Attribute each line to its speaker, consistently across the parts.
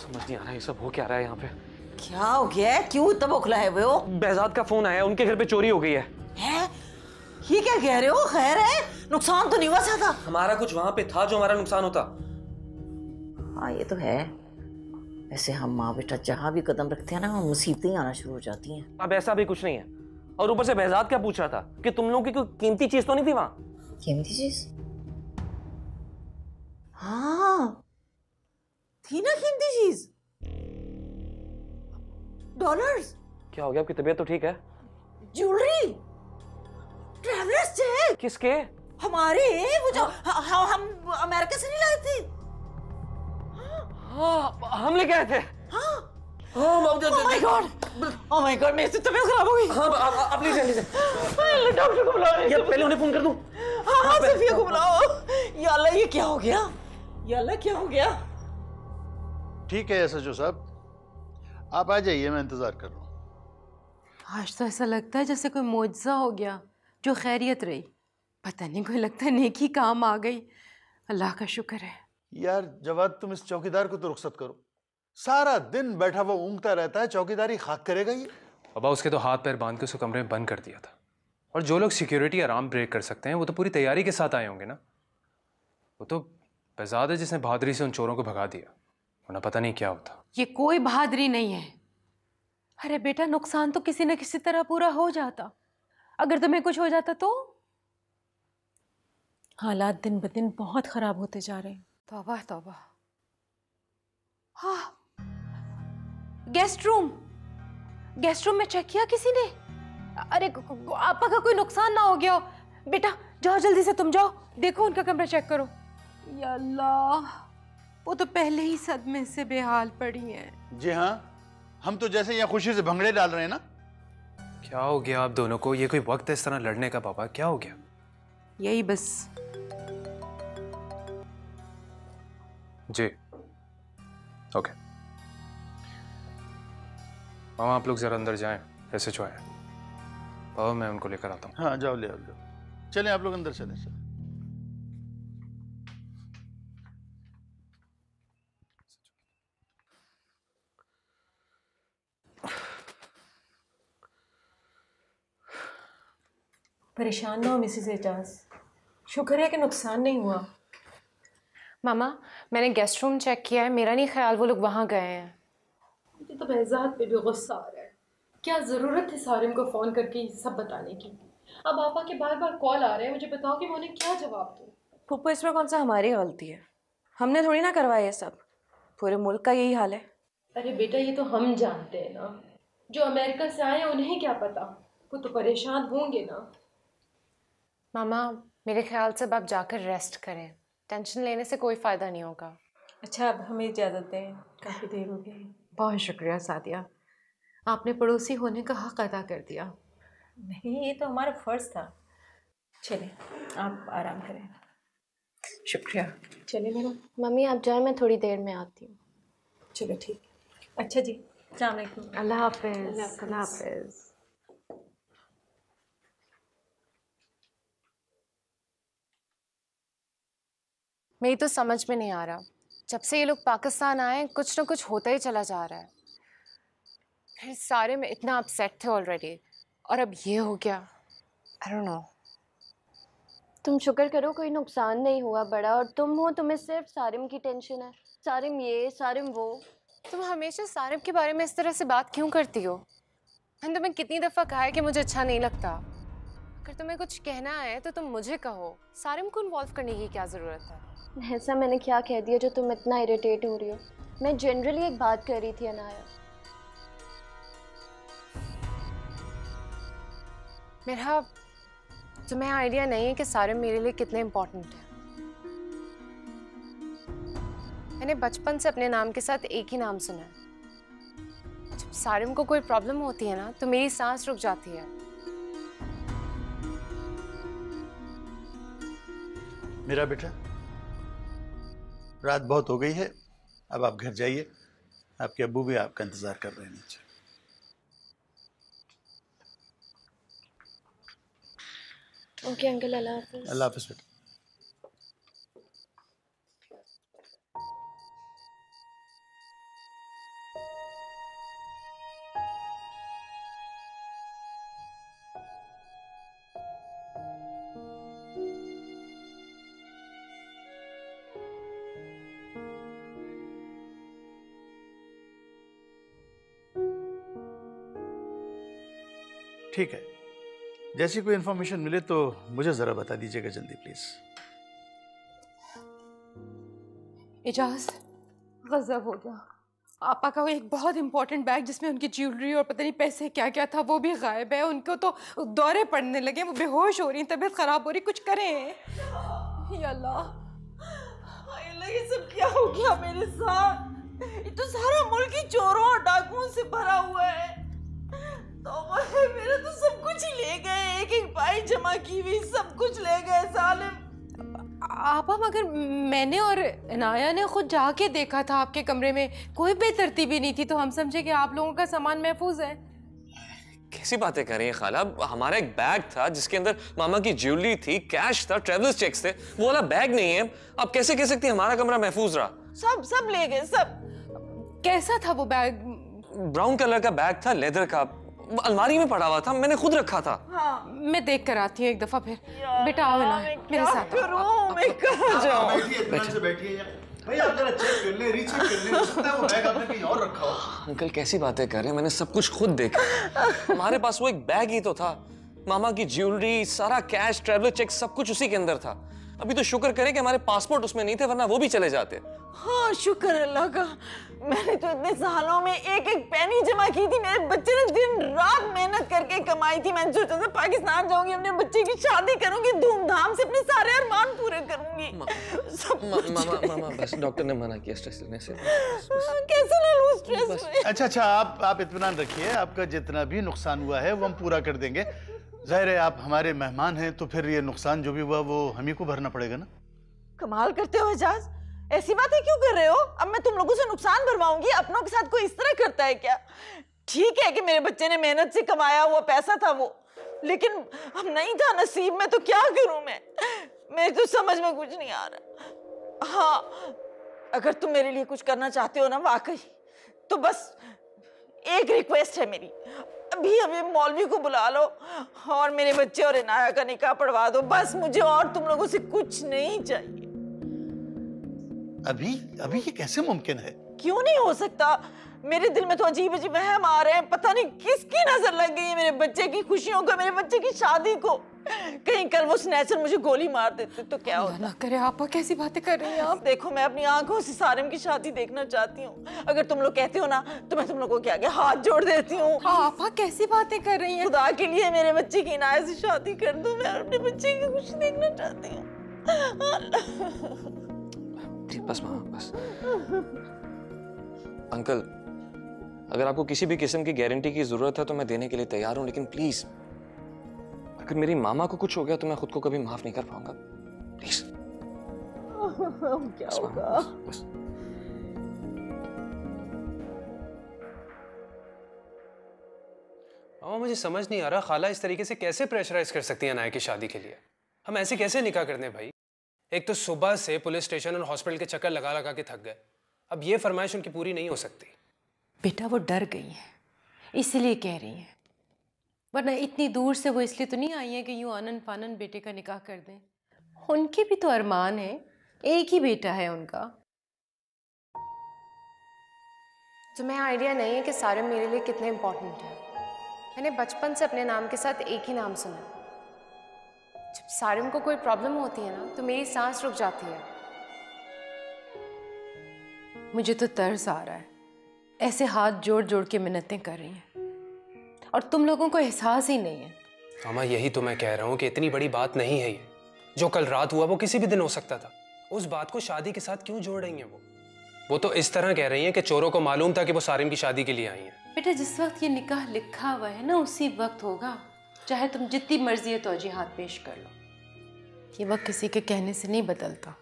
Speaker 1: समझ नहीं आ रहा ये सब हो क्या रहा है यहाँ पे?
Speaker 2: क्या हो गया है? क्यों इतना बौखला है वो?
Speaker 1: बेजाद का फ़ोन आया उनके घर पे चोरी हो गई है।
Speaker 2: है? ये क्या कह रहे हो? खैर है नुकसान तो नहीं हुआ ज़्यादा
Speaker 1: हमारा कुछ वहाँ पे था जो हमारा नुकसान होता।
Speaker 2: हाँ ये तो है। वैसे हम माँ बेटा जहाँ भी कदम रखते हैं ना वहाँ मुसीबतें आना शुरू हो जाती हैं।
Speaker 1: अब ऐसा भी कुछ नहीं है। और ऊपर से बेजाद क्या पूछ रहा था कि तुम लोगों की कोई कीमती चीज़ तो नहीं थी वहाँ?
Speaker 2: कीमती चीज़? हाँ। थी ना कीमती चीज़ डॉलर्स
Speaker 1: क्या हो गया? आपकी तबीयत तो ठीक है?
Speaker 2: ज्वेलरी ट्रैवलर्स चेक
Speaker 1: किसके?
Speaker 2: हमारे वो जो ह- ह- हम अमेरिका से नहीं लाए थे।
Speaker 1: हाँ हम लेके आए थे।
Speaker 2: हाँ।
Speaker 1: हाँ
Speaker 2: oh my god oh my god मेरी तो तबीयत खराब हो गई।
Speaker 1: हाँ आप आप- आप लीजिए लीजिए
Speaker 2: पहले डॉक्टर को बुलाओ
Speaker 1: या पहले उन्हें फ़ोन कर दूँ।
Speaker 2: हाँ हाँ सफिया को बुलाओ। या अल्लाह ये क्या हो गया? या अल्लाह क्या हो गया?
Speaker 3: ठीक है एसएचओ साहब। आप आ जाइए मैं इंतज़ार कर रहा हूँ।
Speaker 4: आज तो ऐसा लगता है जैसे कोई मुआवजा हो गया जो खैरियत रही। पता नहीं कोई लगता है नेकी काम आ गई। अल्लाह का शुक्र है।
Speaker 3: यार जवाब तुम इस चौकीदार को तो रुख्सत करो। सारा दिन बैठा हुआ ऊँगता रहता है चौकीदारी खाक करेगा ये।
Speaker 5: बाबा उसके तो हाथ पैर बाँध के उसको कमरे में बंद कर दिया था। और जो लोग सिक्योरिटी आराम ब्रेक कर सकते हैं वो तो पूरी तैयारी के साथ आए होंगे ना। वो तो बेजाद है जिसने बहादुरी से उन चोरों को भगा दिया। वरना पता नहीं क्या होता।
Speaker 4: ये कोई बहादुरी नहीं है। अरे बेटा नुकसान तो किसी न किसी तरह पूरा हो जाता। अगर तुम्हें कुछ हो जाता तो? हालात दिन ब दिन बहुत खराब होते जा रहे हैं। तौबा तौबा। हाँ। Guest room. गेस्ट रूम में चेक किया किसी ने? अरे आपा का कोई नुकसान ना हो गया हो। बेटा जाओ जल्दी से तुम जाओ। देखो उनका कमरा चेक करो। या अल्लाह। वो तो पहले ही सदमे से बेहाल पड़ी हैं।
Speaker 3: जी हाँ हम तो जैसे यहाँ खुशी से भंगड़े डाल रहे हैं ना।
Speaker 5: क्या हो गया आप दोनों को? ये कोई वक्त है इस तरह लड़ने का पापा क्या हो गया?
Speaker 4: यही बस।
Speaker 5: जी। ओके। मामा आप लोग जरा अंदर जाएँ ऐसे जो है पापा मैं उनको लेकर आता हूँ।
Speaker 3: हाँ जाओ ले आओ जाओ चलें आप लोग अंदर चलें सर।
Speaker 4: परेशान ना हो मिसेस एजाज शुक्र है कि नुकसान नहीं हुआ।
Speaker 6: मामा मैंने गेस्ट रूम चेक किया है मेरा नहीं ख्याल वो लोग वहाँ गए हैं।
Speaker 4: मुझे तो बहजाद पे भी गुस्सा आ रहा है। क्या ज़रूरत थी सारिम को फ़ोन करके सब बताने की? अब आपा के बार बार कॉल आ रहे हैं मुझे बताओ कि मैं उन्हें क्या जवाब दूँ?
Speaker 7: फूफो इसमें कौन सा हमारी गलती है? हमने थोड़ी ना करवाया ये सब। पूरे मुल्क का यही हाल है।
Speaker 4: अरे बेटा ये तो हम जानते हैं ना। जो अमेरिका से आए हैं उन्हें क्या पता? वो तो परेशान होंगे ना।
Speaker 6: मामा मेरे ख्याल से अब आप जाकर रेस्ट करें। टेंशन लेने से कोई फ़ायदा नहीं होगा।
Speaker 4: अच्छा अब हमें इजाज़त दें। काफ़ी देर हो गई। बहुत शुक्रिया सादिया। आपने पड़ोसी होने का हक अदा कर दिया।
Speaker 7: नहीं ये तो हमारा फ़र्ज़ था। चलिए आप आराम करें।
Speaker 4: शुक्रिया। चलिए मेरा।
Speaker 6: मम्मी आप जाए मैं थोड़ी देर में आती हूँ।
Speaker 4: चलो ठीक। अच्छा जी अलैक्म
Speaker 6: अल्लाह हाफिज़। अल्लाह हाफिज़। मेरी तो समझ में नहीं आ रहा। जब से ये लोग पाकिस्तान आए कुछ ना कुछ होता ही चला जा रहा है। फिर सारे में इतना अपसेट थे ऑलरेडी और अब ये हो गया। आई डोंट नो
Speaker 8: तुम शुक्र करो कोई नुकसान नहीं हुआ बड़ा और तुम हो तुम्हें सिर्फ़ सारिम की टेंशन है। सारिम ये सारिम वो।
Speaker 6: तुम हमेशा सारिब के बारे में इस तरह से बात क्यों करती हो? मैंने तुम्हें कितनी दफ़ा कहा है कि मुझे अच्छा नहीं लगता। अगर तुम्हें कुछ कहना है तो तुम मुझे कहो। सारिम को इन्वॉल्व करने की क्या ज़रूरत है?
Speaker 8: ऐसा मैंने क्या कह दिया जो तुम इतना इरिटेट हो रही हो? मैं जनरली एक बात कर रही थी अनाया।
Speaker 6: मेरा तुम्हें आइडिया नहीं है कि सारिम मेरे लिए कितने इम्पोर्टेंट है। मैंने बचपन से अपने नाम के साथ एक ही नाम सुना है। जब सारिम को कोई प्रॉब्लम होती है ना तो मेरी सांस रुक जाती है।
Speaker 3: मेरा बेटा रात बहुत हो गई है। अब आप घर जाइए। आपके अबू भी आपका इंतज़ार कर रहे हैं नीचे।
Speaker 8: ओके अंकल अल्लाह हाफिज।
Speaker 3: अल्लाह हाफिज़ बेटा। जैसी कोई इन्फॉर्मेशन मिले तो मुझे ज़रा बता दीजिएगा जल्दी प्लीज़
Speaker 4: इजाज गजब हो गया। आपा का वो एक बहुत इंपॉर्टेंट बैग जिसमें उनकी ज्वेलरी और पता नहीं पैसे क्या क्या था, वो भी गायब है। उनको तो दौरे पड़ने लगे, वो बेहोश हो रही तबीयत खराब हो रही, कुछ करें। ये
Speaker 9: सब क्या हो गया मेरे साथ? ये तो सारा मुल्क ही चोरों और डाकुओं से भरा हुआ है। तो मेरे तो सब कुछ ही ले गए एक एक पाई जमा की हुई सब कुछ ले गए सालिम
Speaker 4: आपा मगर मैंने और इनाया ने खुद जाके देखा था आपके कमरे में कोई बेतरतीबी नहीं थी तो हम समझे कि आप लोगों का सामान महफूज है।
Speaker 1: कैसी बातें कर रही हैं खाला? हमारा एक बैग था जिसके अंदर मामा की ज्वेलरी थी कैश था ट्रेवल्स चेक्स थे वो वाला बैग नहीं है। आप कैसे कह सकती हमारा कमरा महफूज रहा?
Speaker 9: सब सब ले गए सब।
Speaker 4: कैसा था वो बैग?
Speaker 1: ब्राउन कलर का बैग था लेदर का। अलमारी में पड़ा हुआ था मैंने खुद रखा था। हाँ।
Speaker 4: मैं देख कर आती हूँ एक दफ़ा फिर। बेटा आओ ना मेरे साथ
Speaker 9: करूँ? मैं कहाँ जाऊँ?
Speaker 3: बैठिए इत्मीनान से बैठिए यार। भाई आप जरा चेक कर ले रीचेक कर ले। हो सकता है वो बैग आपने कहीं और रखा हो।
Speaker 1: अंकल कैसी बातें कर रहे हैं? मैंने सब कुछ खुद देखा। हमारे पास वो एक बैग ही तो था। मामा की ज्वेलरी सारा कैश ट्रेवलर चेक सब कुछ उसी के अंदर था। अभी तो शुक्र करें कि हमारे पासपोर्ट उसमें नहीं थे वरना वो भी चले जाते।
Speaker 9: हाँ शुक्र अल्लाह का। मैंने तो इतने सालों में एक एक पैनी जमा की थी मेरे बच्चे ने दिन रात मेहनत करके कमाई थी। मैंने सोचा था पाकिस्तान जाऊँगी अपने बच्चे की शादी करूँगी धूमधाम से अपने सारे अरमान पूरे करूँगी। सब कुछ
Speaker 1: मामा मामा बस डॉक्टर ने मना किया स्ट्रेस लेने से।
Speaker 9: हाँ, कैसे ना लूँ स्ट्रेस
Speaker 3: अच्छा अच्छा आप आप इत्मीनान रखिए आपका जितना भी नुकसान हुआ है वो हम पूरा कर देंगे। ज़ाहिर है आप हमारे मेहमान हैं तो फिर ये नुकसान जो भी हुआ, वो हम ही को भरना पड़ेगा ना?
Speaker 9: कमाल करते हो एजाज। ऐसी बातें क्यों कर रहे हो? अब मैं तुम लोगों से नुकसान भरवाऊँगी, अपनों के साथ कोई इस तरह करता है क्या? ठीक है कि मेरे बच्चे ने मेहनत से कमाया हुआ पैसा था वो, लेकिन अब नहीं था नसीब में तो क्या करूँ मैं? मेरे तो समझ में कुछ नहीं आ रहा। हाँ अगर तुम मेरे लिए कुछ करना चाहते हो ना, वाकई तो बस एक रिक्वेस्ट है मेरी। अभी अभी मौलवी को बुला लो। और मेरे बच्चे और इनाया का निकाह पढ़वा दो। बस मुझे और तुम लोगों से कुछ नहीं चाहिए।
Speaker 3: अभी अभी ये कैसे मुमकिन है?
Speaker 9: क्यों नहीं हो सकता? मेरे दिल में तो अजीब अजीब वहम आ रहे हैं। पता नहीं किसकी नज़र लग गई है मेरे बच्चे की खुशियों को मेरे बच्चे की शादी को। कहीं कल वो स्नैचर मुझे गोली मार देते तो क्या होता?
Speaker 4: ना करे आपा कैसी बातें कर रही हैं आप?
Speaker 9: देखो मैं अपनी आँखों से सारिम की शादी देखना चाहती हूँ। अगर तुम लोग कहते हो ना तो मैं तुम लोगों को क्या आगे हाथ जोड़ देती हूँ।
Speaker 4: आपा कैसी बातें कर रही हैं?
Speaker 9: खुदा के लिए मेरे बच्चे की इनायत से शादी कर दो मैं अपने बच्चे की खुशी देखना चाहती हूँ।
Speaker 1: बस मामा बस। अंकल अगर आपको किसी भी किस्म की गारंटी की ज़रूरत है तो मैं देने के लिए तैयार हूँ लेकिन प्लीज़ अगर मेरी मामा को कुछ हो गया तो मैं खुद को कभी माफ़ नहीं कर पाऊँगा। प्लीज़
Speaker 9: क्या
Speaker 1: मामा
Speaker 9: होगा?
Speaker 1: बस, बस।
Speaker 5: मामा मुझे समझ नहीं आ रहा खाला इस तरीके से कैसे प्रेशराइज कर सकती है अनाया की शादी के लिए? हम ऐसे कैसे निकाह कर दें भाई? एक तो सुबह से पुलिस स्टेशन और हॉस्पिटल के चक्कर लगा लगा के थक गए। अब ये फरमाइश उनकी पूरी नहीं हो सकती।
Speaker 4: बेटा वो डर गई हैं इसलिए कह रही हैं। वरना इतनी दूर से वो इसलिए तो नहीं आई हैं कि यूँ आनन फानन बेटे का निकाह कर दें। उनके भी तो अरमान है एक ही बेटा है उनका।
Speaker 6: तुम्हें आइडिया नहीं है कि सारे मेरे लिए कितने इम्पोर्टेंट हैं। मैंने बचपन से अपने नाम के साथ एक ही नाम सुना। जब सारिम को कोई प्रॉब्लम होती है ना तो मेरी सांस रुक जाती है।
Speaker 4: मुझे तो तरस आ रहा है। ऐसे हाथ जोड़ जोड़ के मिन्नतें कर रही हैं। और तुम लोगों को एहसास ही नहीं है।
Speaker 5: मामा यही तो मैं कह रहा हूँ कि इतनी बड़ी बात नहीं है ये। जो कल रात हुआ वो किसी भी दिन हो सकता था। उस बात को शादी के साथ क्यों जोड़ रही हैं वो? वो तो इस तरह कह रही हैं कि चोरों को मालूम था कि वो सारिम की शादी के लिए आई हैं।
Speaker 4: बेटा जिस वक्त ये निकाह लिखा हुआ है ना उसी वक्त होगा। चाहे तुम जितनी मर्ज़ी है तो अजी हाथ पेश कर लो। ये वक्त किसी के कहने से नहीं बदलता।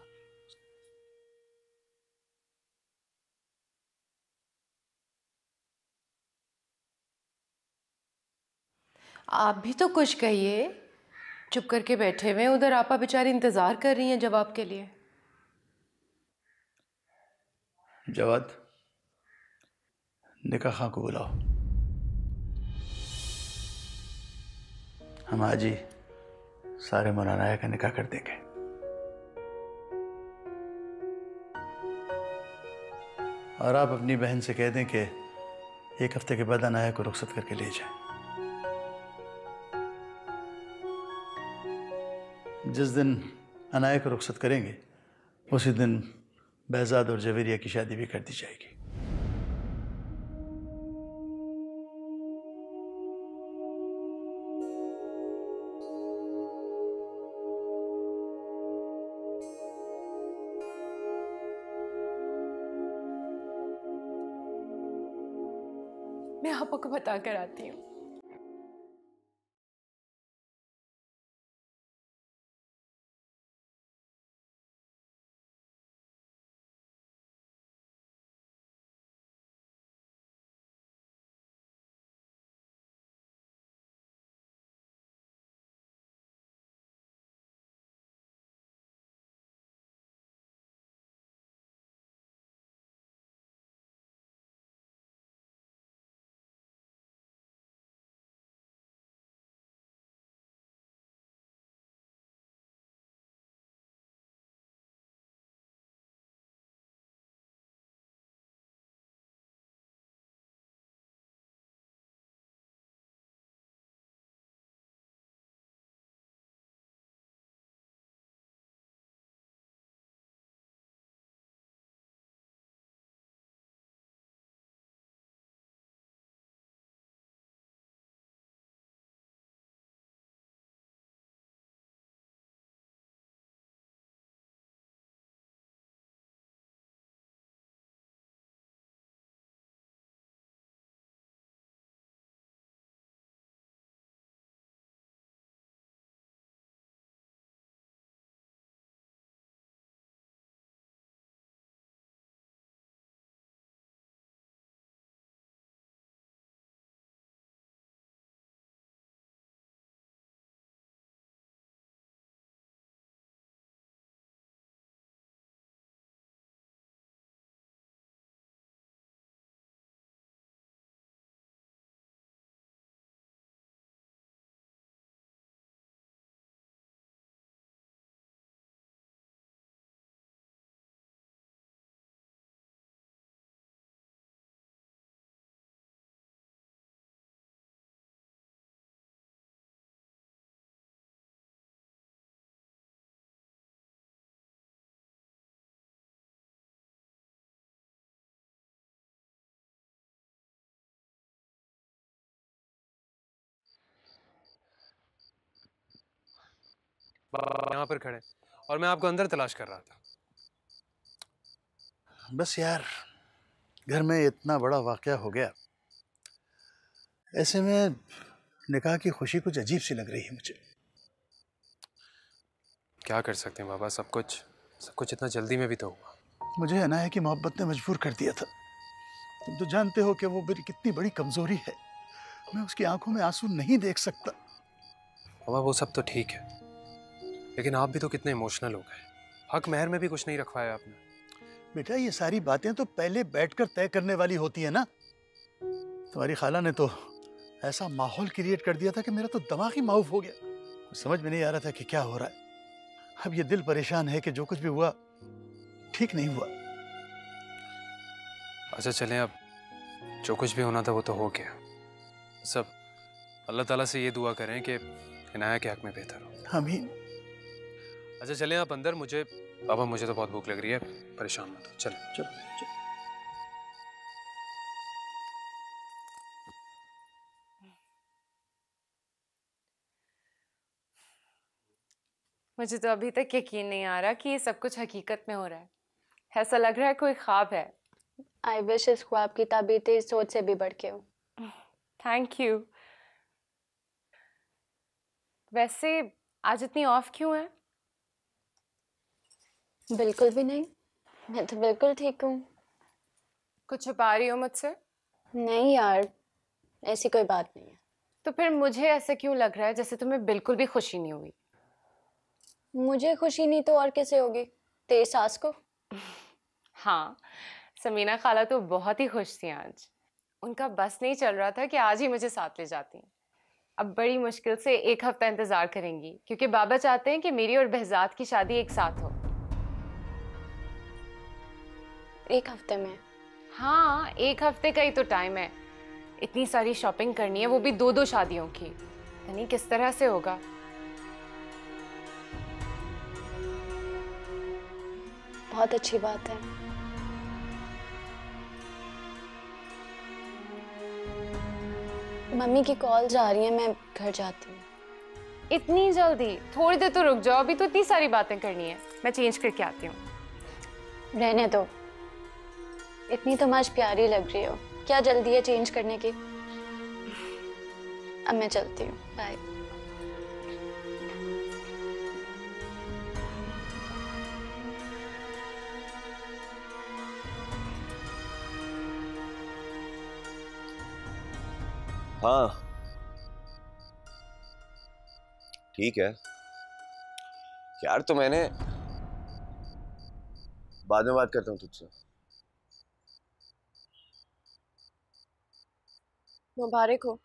Speaker 4: आप भी तो कुछ कहिए। चुप करके बैठे हुए उधर आपा बेचारी इंतज़ार कर रही हैं जवाब के लिए।
Speaker 3: जवाद निका खां को बुलाओ। हम आज ही सारे मनानाया का निकाह कर देंगे। और आप अपनी बहन से कह दें कि एक हफ़्ते के बाद अनाया को रुखसत करके ले जाए। जिस दिन अनाया को रुखसत करेंगे, उसी दिन behzad और जवेरिया की शादी भी कर दी जाएगी।
Speaker 6: मैं आपको बताकर आती हूँ।
Speaker 5: यहाँ पर खड़े और मैं आपको अंदर तलाश कर रहा था।
Speaker 3: बस यार घर में इतना बड़ा वाक़ हो गया। ऐसे में निकाह की खुशी कुछ अजीब सी लग रही है मुझे।
Speaker 5: क्या कर सकते हैं बाबा? सब कुछ सब कुछ इतना जल्दी में भी तो हुआ।
Speaker 3: मुझे अनाया की मोहब्बत ने मजबूर कर दिया था। तुम तो जानते हो कि वो मेरी कितनी बड़ी कमज़ोरी है। मैं उसकी आँखों में आँसू नहीं देख सकता।
Speaker 5: बाबा वो सब तो ठीक है। लेकिन आप भी तो कितने इमोशनल हो। गए हक महर में भी कुछ नहीं रखवाया आपने।
Speaker 3: बेटा ये सारी बातें तो पहले बैठकर तय करने वाली होती है ना। तुम्हारी खाला ने तो ऐसा माहौल क्रिएट कर दिया था कि मेरा तो दिमाग ही माउफ हो गया। समझ में नहीं आ रहा था कि क्या हो रहा है। अब ये दिल परेशान है कि जो कुछ भी हुआ ठीक नहीं हुआ।
Speaker 5: अच्छा चले अब। जो कुछ भी होना था वो तो हो गया। सब अल्लाह ताला से ये दुआ करें कि इनाया के हक में बेहतर हो।
Speaker 3: आमीन।
Speaker 5: अच्छा चलें आप अंदर मुझे बाबा मुझे तो बहुत भूख लग रही है परेशान मत हो चलें।
Speaker 3: चलो चलो।
Speaker 6: मुझे तो अभी तक यकीन नहीं आ रहा कि ये सब कुछ हकीकत में हो रहा है। ऐसा लग रहा है कोई ख्वाब है।
Speaker 8: आई विश इस ख्वाब की ताबीर तेरी सोच से भी बढ़ के हो।
Speaker 6: थैंक यू वैसे आज इतनी ऑफ़ क्यों है?
Speaker 8: बिल्कुल भी नहीं। मैं तो बिल्कुल ठीक हूँ।
Speaker 6: कुछ छुपा रही हो मुझसे?
Speaker 8: नहीं यार ऐसी कोई बात नहीं है।
Speaker 6: तो फिर मुझे ऐसे क्यों लग रहा है जैसे तुम्हें बिल्कुल भी खुशी नहीं हुई
Speaker 8: मुझे खुशी नहीं तो और कैसे होगी? तेरी सास को?
Speaker 6: हाँ समीना खाला तो बहुत ही खुश थी आज। उनका बस नहीं चल रहा था कि आज ही मुझे साथ ले जाती। अब बड़ी मुश्किल से एक हफ़्ता इंतज़ार करेंगी क्योंकि बाबा चाहते हैं कि मेरी और बहजाद की शादी एक साथ हो।
Speaker 8: एक हफ़्ते में।
Speaker 6: हाँ एक हफ़्ते का ही तो टाइम है। इतनी सारी शॉपिंग करनी है वो भी दो दो शादियों की। यानी किस तरह से होगा?
Speaker 8: बहुत अच्छी बात है। मम्मी की कॉल जा रही है मैं घर जाती हूँ।
Speaker 6: इतनी जल्दी? थोड़ी देर तो रुक जाओ अभी तो इतनी सारी बातें करनी है। मैं चेंज करके आती हूँ।
Speaker 8: रहने दो। इतनी तुम आज प्यारी लग रही हो। क्या जल्दी है चेंज करने की? अब मैं चलती हूँ। बाय
Speaker 10: हाँ। ठीक है। यार तो मैंने बाद में बात करता हूँ तुझसे।
Speaker 8: मुबारक हो।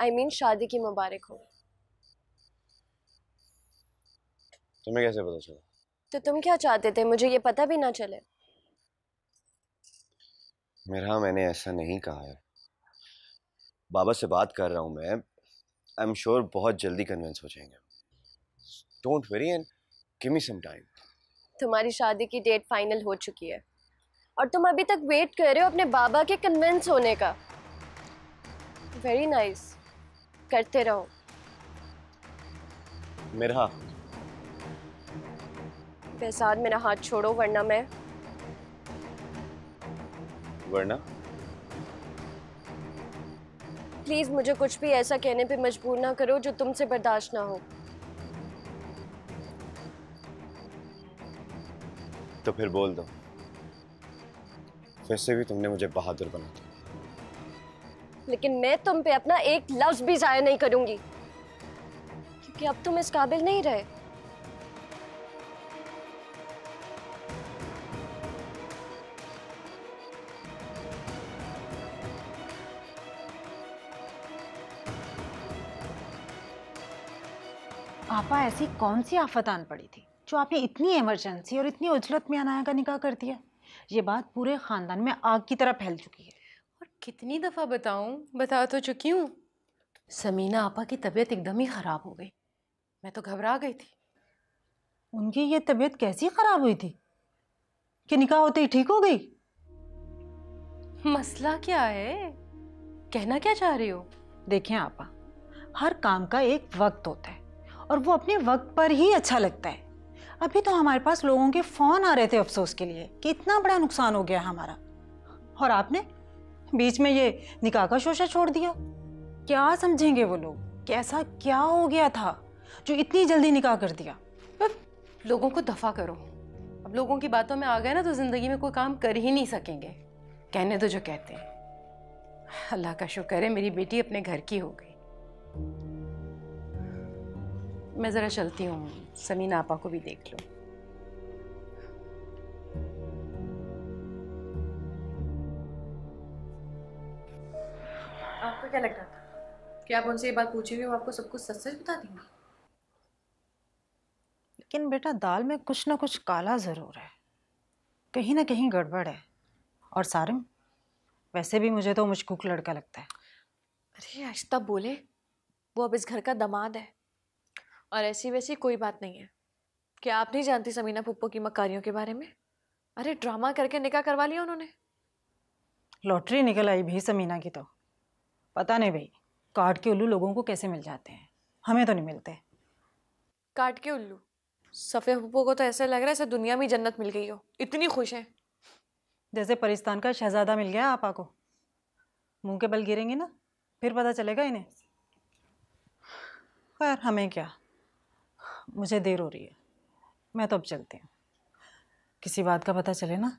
Speaker 8: आई I मीन mean, शादी की मुबारक हो।
Speaker 10: तुम्हें कैसे पता चला?
Speaker 8: तो तुम क्या चाहते थे? मुझे ये पता भी ना चले।
Speaker 10: मेरा मैंने ऐसा नहीं कहा है। बाबा से बात कर रहा हूँ मैं। आई एम श्योर बहुत जल्दी कन्विंस हो जाएँगे। Don't worry and give me some time
Speaker 8: तुम्हारी शादी की डेट फाइनल हो चुकी है। और तुम अभी तक वेट कर रहे हो अपने बाबा के कन्विंस होने का। Very nice nice. करते रहो।
Speaker 10: मेरा।
Speaker 8: बेसाद मेरा हाथ छोड़ो वरना मैं
Speaker 10: वरना?
Speaker 8: प्लीज़ मुझे कुछ भी ऐसा कहने पे मजबूर ना करो जो तुमसे बर्दाश्त ना हो।
Speaker 10: तो फिर बोल दो। वैसे भी तुमने मुझे बहादुर बना दिया।
Speaker 8: लेकिन मैं तुम पे अपना एक लफ्ज भी जाया नहीं करूँगी। क्योंकि अब तुम इस काबिल नहीं रहे।
Speaker 2: पापा ऐसी कौन सी आफत आन पड़ी थी जो आपने इतनी इमरजेंसी और इतनी उजलत में अनाया का निकाह कर दिया? ये बात पूरे खानदान में आग की तरह फैल चुकी है।
Speaker 4: और कितनी दफ़ा बताऊँ? बता तो चुकी हूँ। समीना आपा की तबीयत एकदम ही ख़राब हो गई। मैं तो घबरा गई थी।
Speaker 2: उनकी ये तबीयत कैसी खराब हुई थी? कि निकाह होते ही ठीक हो गई?
Speaker 4: मसला क्या है? कहना क्या चाह रही हो?
Speaker 2: देखें आपा हर काम का एक वक्त होता है और वो अपने वक्त पर ही अच्छा लगता है। अभी तो हमारे पास लोगों के फ़ोन आ रहे थे अफसोस के लिए। कि इतना बड़ा नुकसान हो गया हमारा। और आपने बीच में ये निकाह का शोशा छोड़ दिया। क्या समझेंगे वो लोग? कैसा, क्या हो गया था जो इतनी जल्दी निकाह कर दिया?
Speaker 4: लोगों को दफ़ा करो। अब लोगों की बातों में आ गए ना तो ज़िंदगी में कोई काम कर ही नहीं सकेंगे। कहने तो जो कहते हैं। अल्लाह का शुक्र है, मेरी बेटी अपने घर की हो गई। मैं ज़रा चलती हूँ। समीना आपा को भी देख लो।
Speaker 7: आपको क्या लग रहा था? कि आप उनसे ये बात पूछी हुई वो आपको सब कुछ सच सच बता देंगे
Speaker 2: लेकिन बेटा दाल में कुछ ना कुछ काला ज़रूर है। कहीं ना कहीं गड़बड़ है। और सारिम वैसे भी मुझे तो मुशकूक लड़का लगता है।
Speaker 7: अरे आशिता बोले। वो अब इस घर का दामाद है। और ऐसी वैसी कोई बात नहीं है। क्या आप नहीं जानती समीना पुप्पो की मकारियों के बारे में? अरे ड्रामा करके निकाह करवा लिया उन्होंने।
Speaker 2: लॉटरी निकल आई भी समीना की तो। पता नहीं भाई कार्ड के उल्लू लोगों को कैसे मिल जाते हैं? हमें तो नहीं मिलते।
Speaker 7: काट के उल्लू? सफ़े पुप्पो को तो ऐसा लग रहा है ऐसे दुनिया में जन्नत मिल गई हो। इतनी खुश हैं।
Speaker 2: जैसे परिस्तान का शहजादा मिल गया आपा को। मुँह के बल गिरेंगे ना फिर पता चलेगा इन्हें। खैर हमें क्या? मुझे देर हो रही है। मैं तो अब चलती हूँ। किसी बात का पता चले ना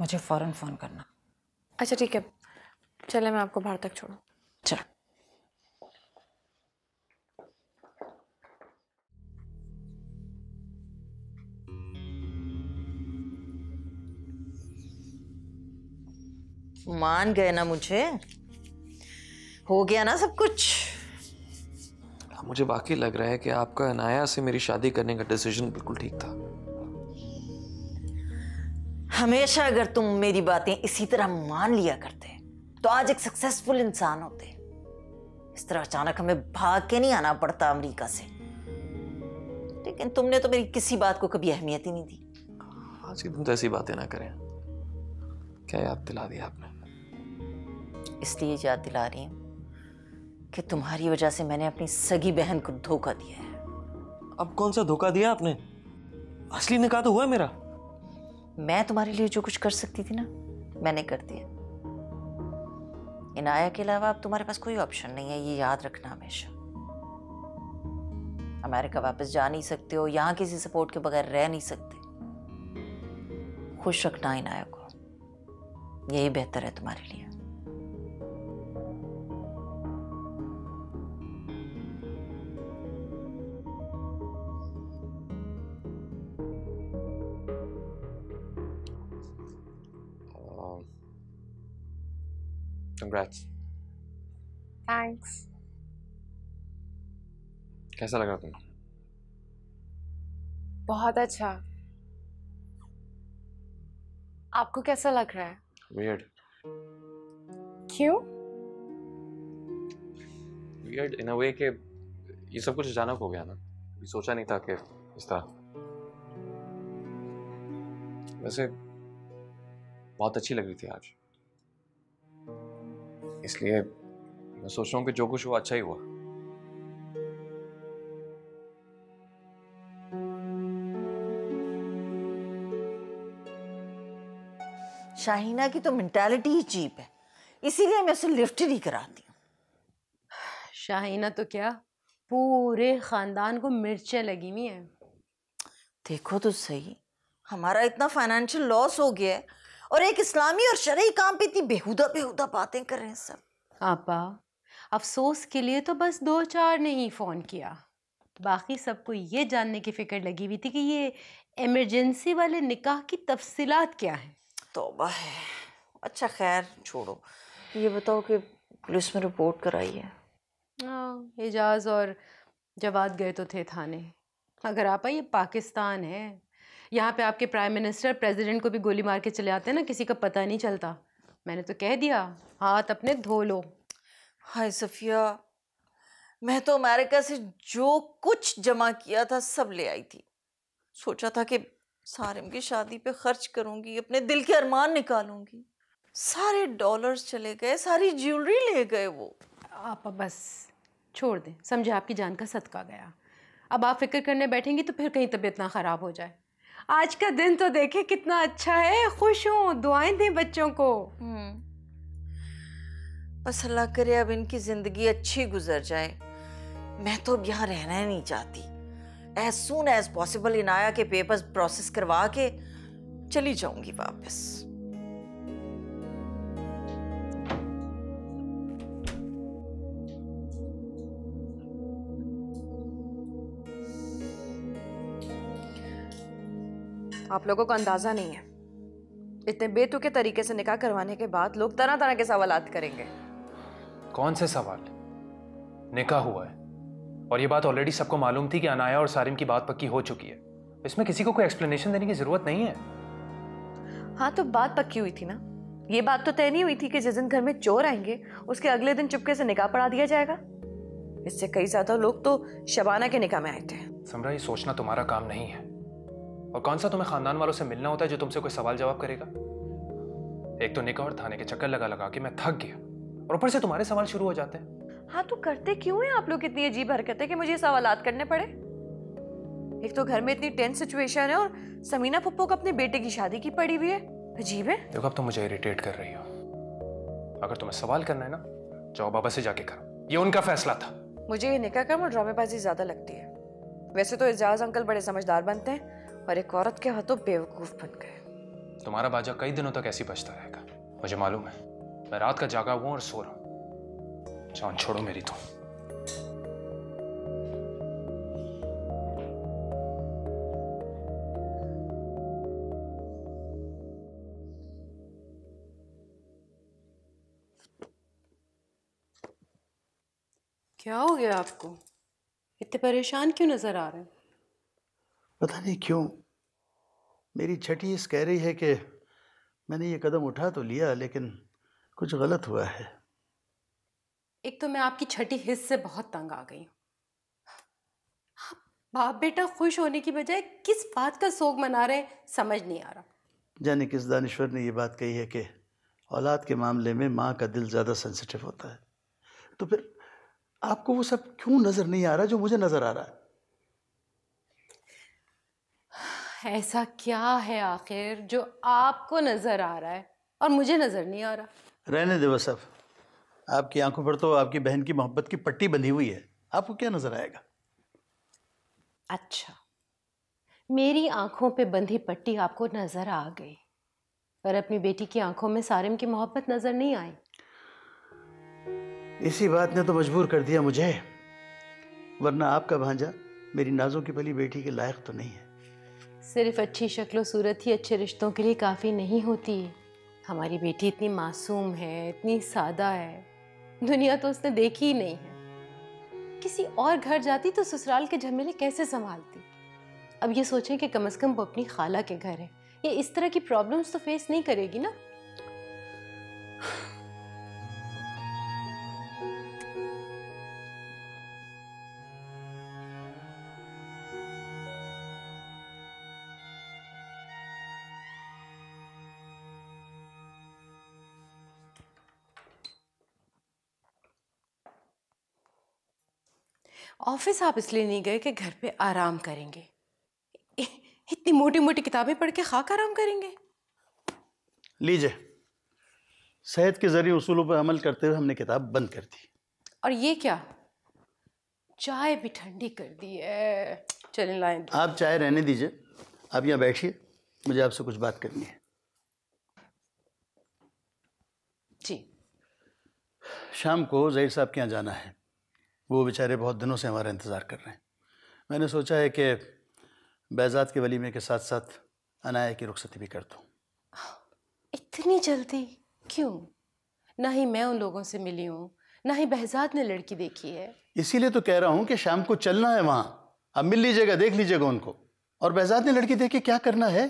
Speaker 2: मुझे फ़ौरन फ़ोन करना।
Speaker 7: अच्छा ठीक है। चले मैं आपको बाहर तक छोड़ूँ।
Speaker 2: चल।
Speaker 9: मान गए ना मुझे। हो गया ना सब कुछ।
Speaker 1: मुझे वाकई लग रहा है कि आपका अनाया से मेरी शादी करने का डिसीज़न बिल्कुल ठीक था।
Speaker 9: हमेशा अगर तुम मेरी बातें इसी तरह मान लिया करते तो आज एक सक्सेसफुल इंसान होते। इस तरह अचानक हमें भाग के नहीं आना पड़ता अमेरिका से। लेकिन तुमने तो मेरी किसी बात को कभी अहमियत ही नहीं दी।
Speaker 1: आज के दिन तो ऐसी बातें ना करें। क्या याद दिला दिया आपने?
Speaker 9: इसलिए याद दिला रही हूँ। कि तुम्हारी वजह से मैंने अपनी सगी बहन को धोखा दिया है।
Speaker 1: अब कौन सा धोखा दिया आपने? असली निकाह तो हुआ मेरा।
Speaker 9: मैं तुम्हारे लिए जो कुछ कर सकती थी ना मैंने कर दिया। इनाया के अलावा अब तुम्हारे पास कोई ऑप्शन नहीं है ये याद रखना हमेशा। अमेरिका वापस जा नहीं सकते हो यहाँ किसी सपोर्ट के बगैर रह नहीं सकते। खुश रखना इनाया को। यही बेहतर है तुम्हारे लिए।
Speaker 1: कंग्रेट्स
Speaker 6: थैंक्स
Speaker 1: कैसा लगा तुम्हें?
Speaker 6: बहुत अच्छा। आपको कैसा लग रहा है?
Speaker 1: वियर्ड
Speaker 6: क्यों?
Speaker 1: वियर्ड इन अ वे कि ये सब कुछ अचानक हो गया ना। अभी सोचा नहीं था कि इस तरह। वैसे बहुत अच्छी लग रही थी आज। इसलिए मैं सोच रहा हूँ कि जो कुछ हुआ अच्छा ही हुआ।
Speaker 9: शाहीना की तो मेंटालिटी ही चीप है। इसीलिए मैं उसे लिफ्ट नहीं कराती हूँ।
Speaker 4: शाहीना तो क्या? पूरे खानदान को मिर्चें लगी हुई हैं।
Speaker 9: देखो तो सही हमारा इतना फाइनेंशियल लॉस हो गया है। और एक इस्लामी और शरई काम पे इतनी बेहुदा बेहुदा बातें कर रहे हैं सब।
Speaker 4: आपा अफसोस के लिए तो बस दो चार ने ही फ़ोन किया। बाकी सबको ये जानने की फ़िक्र लगी हुई थी कि ये इमरजेंसी वाले निकाह की तफसीलात क्या हैं।
Speaker 9: तोबा है। अच्छा खैर छोड़ो। ये बताओ कि पुलिस में रिपोर्ट कराई है।
Speaker 4: हाँ एजाज और जवाद गए तो थे थाने। अगर आपा ये पाकिस्तान है। यहाँ पे आपके प्राइम मिनिस्टर प्रेसिडेंट को भी गोली मार के चले आते हैं ना किसी का पता नहीं चलता। मैंने तो कह दिया हाथ अपने धो लो।
Speaker 9: हाय सफिया मैं तो अमेरिका से जो कुछ जमा किया था सब ले आई थी। सोचा था कि सारिम की शादी पे खर्च करूँगी अपने दिल के अरमान निकालूँगी। सारे डॉलर्स चले गए सारी ज्वेलरी ले गए वो।
Speaker 4: आप बस छोड़ दें समझे आपकी जान का सदका गया। अब आप फ़िक्र करने बैठेंगी तो फिर कहीं तबीयत ना ख़राब हो जाए। आज का दिन तो देखे कितना अच्छा है। खुश हूँ दुआएँ दें बच्चों को।
Speaker 9: बस अल्लाह करे अब इनकी ज़िंदगी अच्छी गुजर जाए। मैं तो अब यहाँ रहना ही नहीं चाहती। As soon as possible Inaya के पेपर्स प्रोसेस करवा के चली जाऊँगी वापस।
Speaker 7: आप लोगों को अंदाज़ा नहीं है। इतने बेतुके तरीके से निकाह करवाने के बाद लोग तरह तरह के सवाल करेंगे।
Speaker 5: कौन से सवाल? निकाह हुआ है। और ये बात ऑलरेडी सबको मालूम थी कि अनाया और सारिम की बात पक्की हो चुकी है। इसमें किसी को कोई एक्सप्लेनेशन देने की ज़रूरत नहीं है।
Speaker 7: हाँ तो बात पक्की हुई थी ना? ये बात तो तय नहीं हुई थी कि जिस दिन घर में चोर आएँगे उसके अगले दिन चुपके से निकाह पढ़ा दिया जाएगा। इससे कई ज़्यादा लोग तो शबाना के निकाह में आए थे।
Speaker 5: समरा ये सोचना तुम्हारा काम नहीं है। और कौन सा तुम्हें खानदान वालों से मिलना होता है जो तुमसे कोई सवाल जवाब करेगा? एक तो निकाह और थाने के चक्कर लगा लगा के मैं थक गया। और ऊपर से तुम्हारे सवाल शुरू हो जाते हैं।
Speaker 7: हाँ तो करते क्यों हैं आप लोग इतनी अजीब हरकतें कि मुझे सवालात करने पड़े? एक तो घर में इतनी टेंस सिचुएशन है और समीना पुप्पो को अपने बेटे की शादी की पड़ी हुई है। अजीब है।
Speaker 5: देखो अब तुम मुझे इरिटेट कर रही हो। अगर तुम्हें सवाल करना है ना जाओ बाबा से जाके करो। ये उनका फैसला था।
Speaker 7: मुझे ये निकाह कम और ड्रामेबाजी ज़्यादा लगती है। वैसे तो एजाज अंकल बड़े समझदार बनते हैं। और एक औरत के हाथों बेवकूफ़ बन गए।
Speaker 5: तुम्हारा बाजा कई दिनों तक ऐसी बचता रहेगा। मुझे मालूम है मैं रात का जागा हुआ और सो रहा हूँ। जान छोड़ो मेरी तो
Speaker 4: क्या हो गया आपको? इतने परेशान क्यों नज़र आ रहे हैं?
Speaker 3: पता नहीं क्यों मेरी छठी इस कह रही है कि मैंने ये कदम उठा तो लिया लेकिन कुछ गलत हुआ है।
Speaker 4: एक तो मैं आपकी छठी हिस्स से बहुत तंग आ गई हूँ। बाप बेटा खुश होने की बजाय किस बात का सोग मना रहे समझ नहीं आ रहा।
Speaker 3: जाने किस दानश्वर ने ये बात कही है कि औलाद के मामले में माँ का दिल ज़्यादा सेंसिटिव होता है। तो फिर आपको वो सब क्यों नज़र नहीं आ रहा जो मुझे नज़र आ रहा है?
Speaker 4: ऐसा क्या है आखिर जो आपको नज़र आ रहा है और मुझे नज़र नहीं आ रहा?
Speaker 3: रहने दे बस आपकी आँखों पर तो आपकी बहन की मोहब्बत की पट्टी बंधी हुई है। आपको क्या नज़र आएगा?
Speaker 4: अच्छा। मेरी आँखों पे बंधी पट्टी आपको नज़र आ गई पर अपनी बेटी की आँखों में सारिम की मोहब्बत नज़र नहीं आई।
Speaker 3: इसी बात ने तो मजबूर कर दिया मुझे। वरना आपका भांजा मेरी नाजों की पली बेटी के लायक तो नहीं है।
Speaker 4: सिर्फ़ अच्छी शक्ल सूरत ही अच्छे रिश्तों के लिए काफ़ी नहीं होती। हमारी बेटी इतनी मासूम है, इतनी सादा है। दुनिया तो उसने देखी ही नहीं है। किसी और घर जाती तो ससुराल के झमेले कैसे संभालती? अब ये सोचें कि कम से कम वो अपनी खाला के घर है। ये इस तरह की प्रॉब्लम्स तो फेस नहीं करेगी ना? ऑफ़िस आप इसलिए नहीं गए कि घर पे आराम करेंगे। इतनी मोटी मोटी किताबें पढ़ के खाक आराम करेंगे।
Speaker 3: लीजिए। सेहत के ज़रिए उसूलों पर अमल करते हुए हमने किताब बंद कर दी।
Speaker 4: और ये क्या? चाय भी ठंडी कर दी है। चलें लाएँ
Speaker 3: आप चाय रहने दीजिए। आप यहाँ बैठिए। मुझे आपसे कुछ बात करनी है।
Speaker 4: जी।
Speaker 3: शाम को जहीर साहब के यहाँ जाना है। वो बेचारे बहुत दिनों से हमारा इंतज़ार कर रहे हैं। मैंने सोचा है कि बैजात के वलीमे के साथ साथ अनाया की रुखसती भी कर दूँ।
Speaker 4: इतनी जल्दी? क्यों? ना ही मैं उन लोगों से मिली हूँ ना ही बहजाद ने लड़की देखी है।
Speaker 3: इसीलिए तो कह रहा हूँ कि शाम को चलना है वहाँ। अब मिल लीजिएगा देख लीजिएगा उनको। और बैजाद ने लड़की देख के क्या करना है?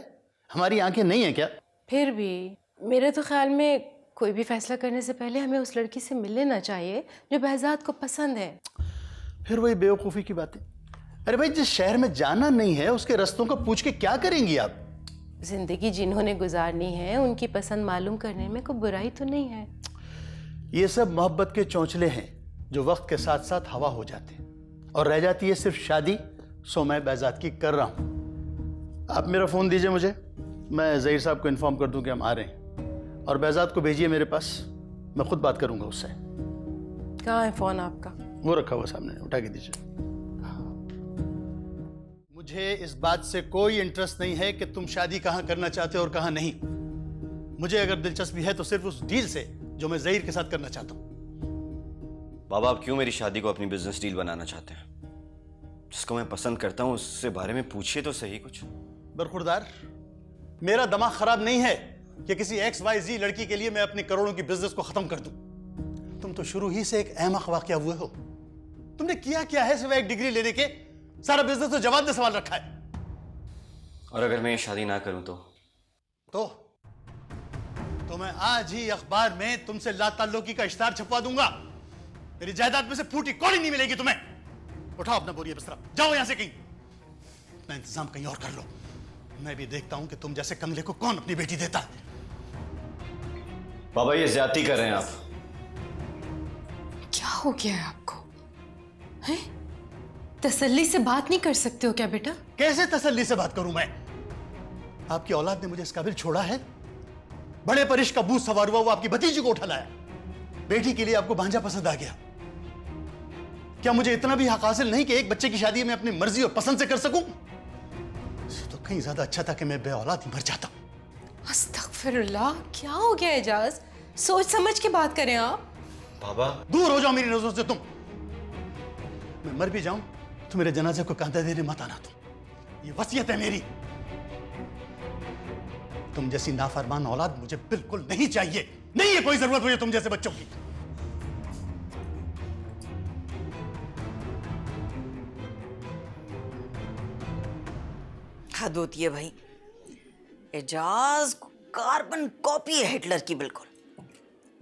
Speaker 3: हमारी आँखें नहीं है क्या?
Speaker 4: फिर भी मेरे तो ख्याल में कोई भी फैसला करने से पहले हमें उस लड़की से मिल लेना चाहिए जो बहजाद को पसंद है।
Speaker 3: फिर वही बेवकूफ़ी की बातें। अरे भाई जिस शहर में जाना नहीं है उसके रस्तों का पूछ के क्या करेंगी आप?
Speaker 4: ज़िंदगी जिन्होंने गुजारनी है उनकी पसंद मालूम करने में कोई बुराई तो नहीं है।
Speaker 3: ये सब मोहब्बत के चौंचले हैं जो वक्त के साथ साथ हवा हो जाते हैं। और रह जाती है सिर्फ़ शादी सो मैं बैजाद की कर रहा हूँ। आप मेरा फ़ोन दीजिए मुझे। मैं जहीर साहब को इन्फॉर्म कर दूँ कि हम आ रहे हैं। और बैजाद को भेजिए मेरे पास। मैं खुद बात करूँगा उससे।
Speaker 4: कहाँ है फ़ोन आपका?
Speaker 3: वो रखा हुआ सामने उठा के दीजिए। मुझे इस बात से कोई इंटरेस्ट नहीं है कि तुम शादी कहाँ करना चाहते हो और कहाँ नहीं। मुझे अगर दिलचस्पी है तो सिर्फ़ उस डील से जो मैं जहीर के साथ करना चाहता हूँ।
Speaker 10: बाबा आप क्यों मेरी शादी को अपनी बिज़नेस डील बनाना चाहते हैं? जिसको मैं पसंद करता हूँ उससे बारे में पूछिए तो सही कुछ।
Speaker 3: बरखुरदार मेरा दिमाग खराब नहीं है। कि किसी एक्स वाई जी लड़की के लिए मैं अपने करोड़ों की बिज़नेस को खत्म कर दूँ। तुम तो शुरू ही से एक अहमक वाकया हुए हो। तुमने किया क्या है सिवाय एक डिग्री लेने के? सारा बिज़नेस तो जवाब ने संभाल रखा है।
Speaker 10: और अगर मैं शादी ना करूँ तो?
Speaker 3: तो? तो मैं आज ही अखबार में तुमसे लाताल्लुकी का इश्तार छपवा दूँगा। मेरी जायदाद में से फूटी कौड़ी नहीं मिलेगी तुम्हें। उठाओ अपना बोरिया बिस्तरा। जाओ यहाँ से कहीं। अपना इंतज़ाम कहीं और कर लो। मैं भी देखता हूँ कि तुम जैसे कंगले को कौन अपनी बेटी देता है।
Speaker 10: बाबा ये ज्यादती कर रहे हैं आप।
Speaker 4: क्या हो गया है आपको? हैं? तसल्ली से बात नहीं कर सकते हो क्या बेटा?
Speaker 3: कैसे तसल्ली से बात करूँ मैं? आपकी औलाद ने मुझे इस काबिल छोड़ा है। बड़े परिश का बूथ सवार हुआ वो आपकी भतीजी को उठा लाया। बेटी के लिए आपको भांजा पसंद आ गया। क्या मुझे इतना भी हक हासिल नहीं कि एक बच्चे की शादी में अपनी मर्ज़ी और पसंद से कर सकूँ? कहीं ज़्यादा अच्छा था कि मैं बे औलाद ही मर जाता।
Speaker 4: अस्तगफिरुल्लाह क्या हो गया एजाज? सोच समझ के बात करें आप।
Speaker 10: बाबा।
Speaker 3: दूर हो जाओ मेरी नज़रों से तुम। मैं मर भी जाऊँ तो मेरे जनाजे को कांधा देने मत आना तुम। ये वसीयत है मेरी। तुम जैसी नाफरमान औलाद मुझे बिल्कुल नहीं चाहिए। नहीं है कोई ज़रूरत मुझे तुम जैसे बच्चों की।
Speaker 9: हद होती है भाई। एजाज कार्बन कॉपी है हिटलर की बिल्कुल।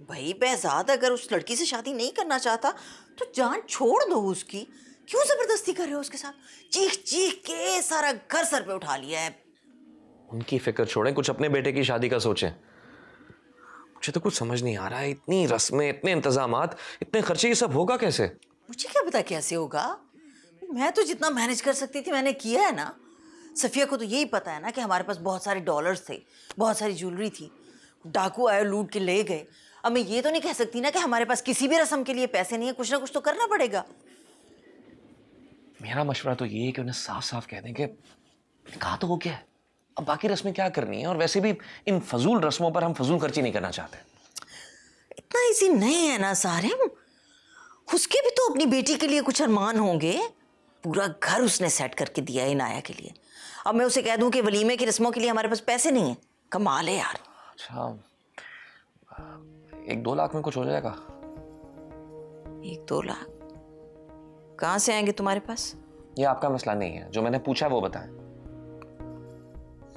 Speaker 9: भाई बेजाद अगर उस लड़की से शादी नहीं करना चाहता तो जान छोड़ दो उसकी। क्यों ज़बरदस्ती कर रहे हो उसके साथ? चीख चीख के सारा घर सर पे उठा लिया है।
Speaker 1: उनकी फ़िक्र छोड़ें कुछ अपने बेटे की शादी का सोचें। मुझे तो कुछ समझ नहीं आ रहा है इतनी रस्में इतने इंतज़ाम इतने खर्चे ये सब होगा कैसे?
Speaker 9: मुझे क्या पता कैसे होगा? मैं तो जितना मैनेज कर सकती थी मैंने किया है ना। सफिया को तो यही पता है ना कि हमारे पास बहुत सारे डॉलर्स थे बहुत सारी ज्वेलरी थी। डाकू आए लूट के ले गए। अब मैं ये तो नहीं कह सकती ना कि हमारे पास किसी भी रस्म के लिए पैसे नहीं है कुछ ना कुछ तो करना पड़ेगा।
Speaker 1: मेरा मशवरा तो ये है कि उन्हें साफ़ साफ़ कह दें कि कहा तो हो गया है। अब बाकी रस्में क्या करनी है? और वैसे भी इन फजूल रस्मों पर हम फजूल खर्ची नहीं करना चाहते।
Speaker 9: इतना इजी नहीं है ना सारिम? उसके भी तो अपनी बेटी के लिए कुछ अरमान होंगे। पूरा घर उसने सेट करके दिया है इनाया के लिए। अब मैं उसे कह दूँ कि वलीमे की रस्मों के लिए हमारे पास पैसे नहीं है। कमाल है यार।
Speaker 1: अच्छा एक दो लाख में कुछ हो जाएगा?
Speaker 9: एक दो लाख? कहाँ से आएँगे तुम्हारे पास?
Speaker 1: ये आपका मसला नहीं है। जो मैंने पूछा वो बताएँ।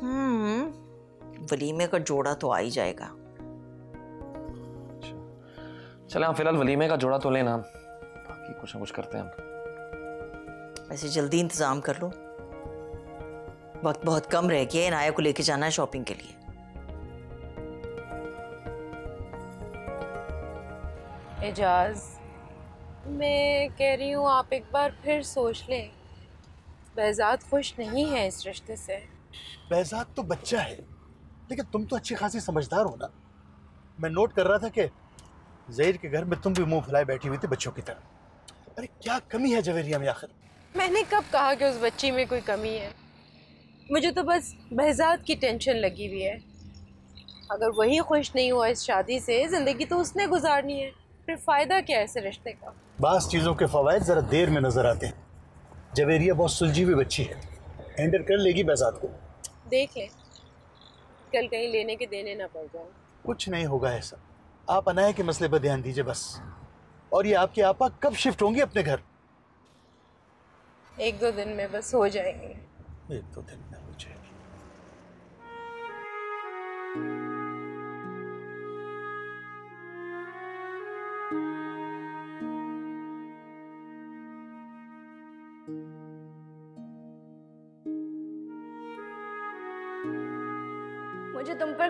Speaker 9: हम्म वलीमे का जोड़ा तो आ ही जाएगा।
Speaker 1: चले हम फ़िलहाल वलीमे का जोड़ा तो लेना बाकी कुछ ना कुछ करते हैं हम।
Speaker 9: वैसे जल्दी इंतज़ाम कर लो। वक्त बहुत कम रह गया इनाया को लेके जाना है शॉपिंग के लिए।
Speaker 4: एजाज मैं कह रही हूँ आप एक बार फिर सोच लें। बहजाद खुश नहीं है इस रिश्ते से।
Speaker 3: बहजाद तो बच्चा है लेकिन तुम तो अच्छी खासी समझदार हो ना। मैं नोट कर रहा था कि जहीर के घर में तुम भी मुँह फुलाए बैठी हुई थी बच्चों की तरह। अरे क्या कमी है जवेरिया में आखिर?
Speaker 4: मैंने कब कहा कि उस बच्ची में कोई कमी है? मुझे तो बस बहजाद की टेंशन लगी हुई है। अगर वही खुश नहीं हुआ इस शादी से ज़िंदगी तो उसने गुजारनी है। फिर फ़ायदा क्या है इस रिश्ते का?
Speaker 3: बास चीज़ों के फवायद ज़रा देर में नज़र आते हैं। जवेरिया बहुत सुलझी हुई बच्ची है। हैंडल कर लेगी बहजाद को।
Speaker 4: देख लें। कल कहीं लेने के देने ना पड़ जाए।
Speaker 3: कुछ नहीं होगा ऐसा। आप अनाया के मसले पर ध्यान दीजिए बस। और ये आपके आपा कब शिफ्ट होंगे अपने घर?
Speaker 4: एक दो दिन में बस हो जाएँगे।
Speaker 3: एक दो दिन में।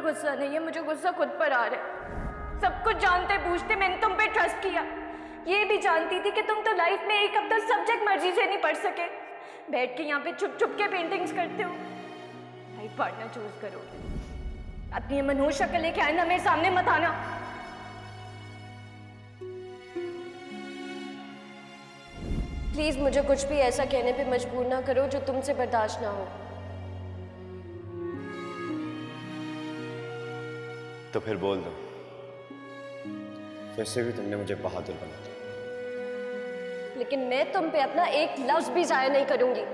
Speaker 11: गुस्सा नहीं है, मुझे गुस्सा खुद पर आ रहा है। सब कुछ जानते पूछते मैंने तुम पे ट्रस्ट किया। ये भी जानती थी कि तुम तो लाइफ में एक हफ़्ता सब्जेक्ट मर्ज़ी से नहीं पढ़ सके। बैठ के यहाँ पे छुप छुप के पेंटिंग्स करते हो। लाइफ पार्टनर चूज़ करोगे। अपनी मनोज शक्ल लेके आए ना, मेरे सामने मत आना।
Speaker 8: प्लीज़ मुझे कुछ भी ऐसा कहने पे मजबूर ना करो जो तुमसे बर्दाश्त ना हो।
Speaker 10: तो फिर बोल दो। वैसे भी तुमने मुझे बहादुर बना दिया।
Speaker 8: लेकिन मैं तुम पे अपना एक लफ्ज भी जाया नहीं करूँगी।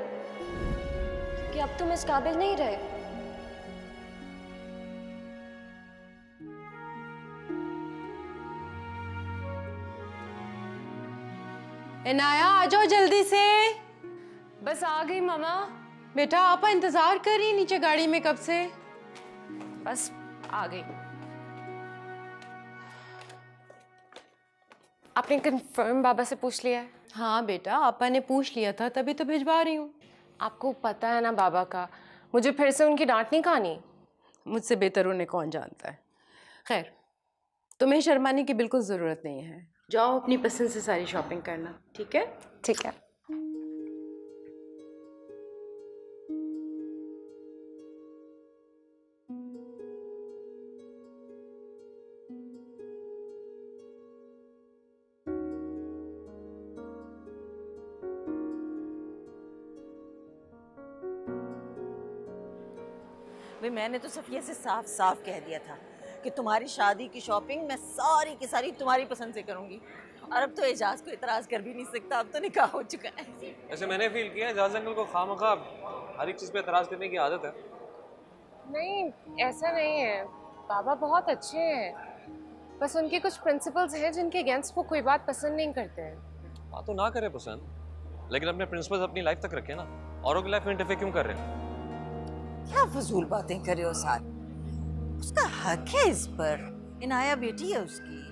Speaker 8: क्योंकि अब तुम इस काबिल नहीं रहे।
Speaker 4: इनाया आ जाओ जल्दी से।
Speaker 6: बस आ गई मामा।
Speaker 4: बेटा आपा इंतज़ार कर रही नीचे गाड़ी में कब से?
Speaker 6: बस आ गई। आपने कंफर्म बाबा से पूछ लिया है?
Speaker 4: हाँ बेटा आपा ने पूछ लिया था तभी तो भिजवा रही हूँ।
Speaker 6: आपको पता है ना बाबा का मुझे फिर से उनकी डांट नहीं खानी?
Speaker 4: मुझसे बेहतर उन्हें कौन जानता है? खैर तुम्हें शर्माने की बिल्कुल ज़रूरत नहीं है। जाओ अपनी पसंद से सारी शॉपिंग करना ठीक है?
Speaker 6: ठीक है।
Speaker 9: मैंने तो सफिया से साफ़ साफ़ कह दिया था कि तुम्हारी शादी की शॉपिंग मैं सारी की सारी तुम्हारी पसंद से करूँगी। और अब तो एजाज को इतराज कर भी नहीं सकता अब तो निकाह हो चुका है।
Speaker 1: ऐसे मैंने फील किया एजाज अंकल को खाम खा हर एक चीज़ पे एतराज़ करने की आदत है।
Speaker 6: नहीं ऐसा नहीं है। बाबा बहुत अच्छे हैं। बस उनके कुछ प्रिंसिपल्स हैं जिनके अगेंस्ट वो कोई बात पसंद नहीं करते हैं।
Speaker 1: हाँ तो ना करे पसंद लेकिन अपने प्रिंसिपल्स अपनी लाइफ तक रखे ना। औरों की लाइफ में इंटरफेयर क्यों कर रहे हैं?
Speaker 9: क्या फजूल बातें कर रहे हो साथ? उसका हक है इस पर। इनाया बेटी है उसकी।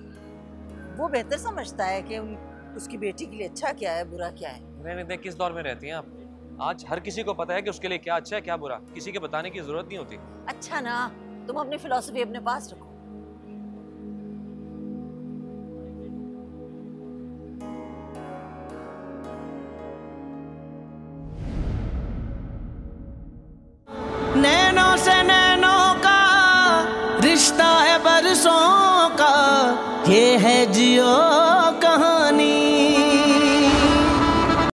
Speaker 9: वो बेहतर समझता है कि उसकी बेटी के लिए अच्छा क्या है बुरा क्या है।
Speaker 1: नहीं नहीं किस दौर में रहती हैं आप? आज हर किसी को पता है कि उसके लिए क्या अच्छा है क्या बुरा। किसी के बताने की ज़रूरत नहीं होती।
Speaker 12: अच्छा ना तुम अपनी फिलोसफी अपने पास रखो।
Speaker 13: है जियो।